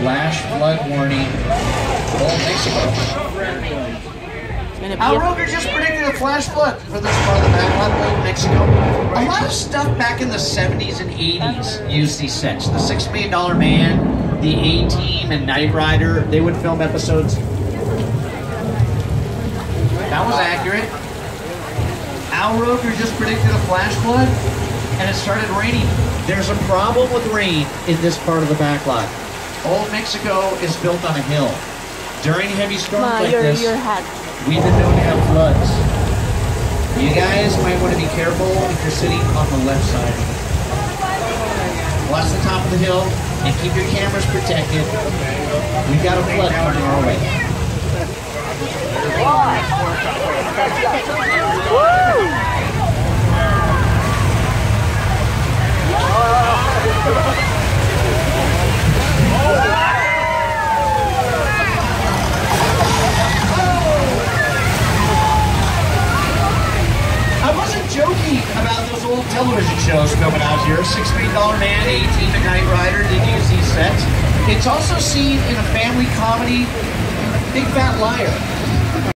Flash flood warning. Old Mexico. Al Roker just predicted a flash flood for this part of the backlot, Old Mexico. A lot of stuff back in the 70s and 80s used these sets. The Six Million Dollar Man, the A-Team, and Knight Rider, they would film episodes. That was accurate. Al Roker just predicted a flash flood, and it started raining. There's a problem with rain in this part of the backlot. Old Mexico is built on a hill. During heavy storms Ma, like your, this, your hat. we've been known to have floods. You guys might want to be careful if you're sitting on the left side. Watch the top of the hill and keep your cameras protected. We've got a flood coming our way. Old television shows coming out here. Six Million Dollar Man, A-Team The Knight Rider did use these sets. It's also seen in a family comedy, Big Fat Liar.